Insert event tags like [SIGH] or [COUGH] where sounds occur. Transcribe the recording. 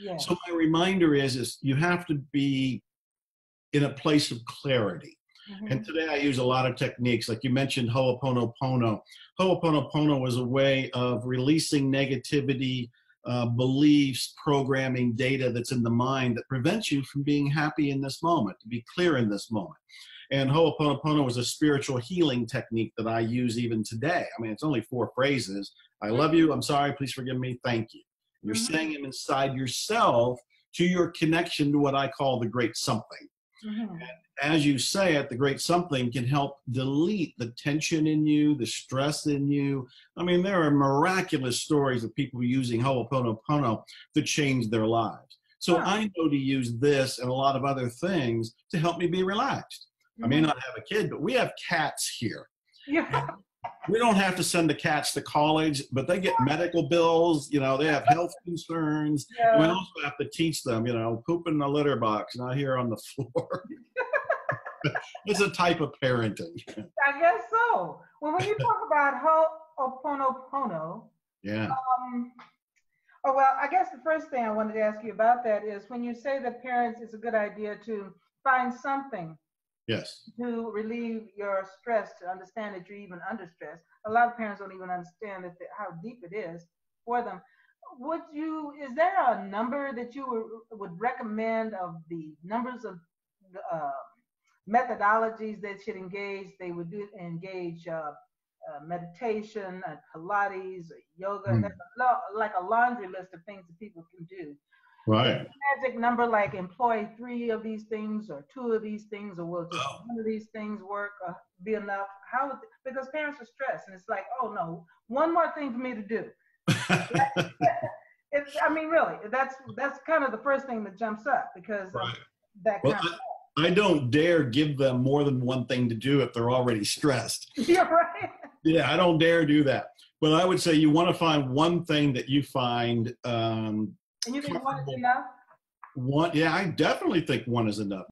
Yeah. So my reminder is, is you have to be in a place of clarity. Mhm. And today I use a lot of techniques, like you mentioned Ho'oponopono. Ho'oponopono is a way of releasing negativity, uh, beliefs, programming, data that's in the mind that prevents you from being happy in this moment, to be clear in this moment. And Ho'oponopono is a spiritual healing technique that I use even today. I mean, it's only four phrases. I love you. I'm sorry. Please forgive me. Thank you. You're Mhm. saying them inside yourself to your connection to what I call the great something Mhm. as you say it, the great something can help delete the tension in you, the stress in you. I mean, there are miraculous stories of people using Ho'oponopono to change their lives. So Huh. I know to use this and a lot of other things to help me be relaxed. I may Mhm. not have a kid, but we have cats here. Yeah. We don't have to send the cats to college, but they get medical bills. You know, they have health concerns. We also have to teach them, you know, poop in the litter box, not here on the [LAUGHS] floor. [LAUGHS] it's a type of parenting. I guess so. Well, when you [LAUGHS] talk about Ho'oponopono, Yeah. um, oh well, I guess the first thing I wanted to ask you about that is when you say that parents, it's a good idea to find something Yes. to relieve your stress, to understand that you're even under stress. A lot of parents don't even understand that the, how deep it is for them. Would you? Is there a number that you would, would recommend of the numbers of uh, methodologies they should engage? They would do engage uh, uh, meditation, uh, Pilates, yoga. There's a lo- like a laundry list of things that people can do Right. magic number like employ three of these things or two of these things or will just Oh. one of these things work uh, be enough how would- because parents are stressed and it's like oh no one more thing for me to do [LAUGHS] it's i mean really that's that's kind of the first thing that jumps up because right. that Well, kind of I don't dare give them more than one thing to do if they're already stressed. [LAUGHS] yeah right Yeah, I don't dare do that. But I would say you want to find one thing that you find um, and you think one is enough one. Yeah, I definitely think one is enough.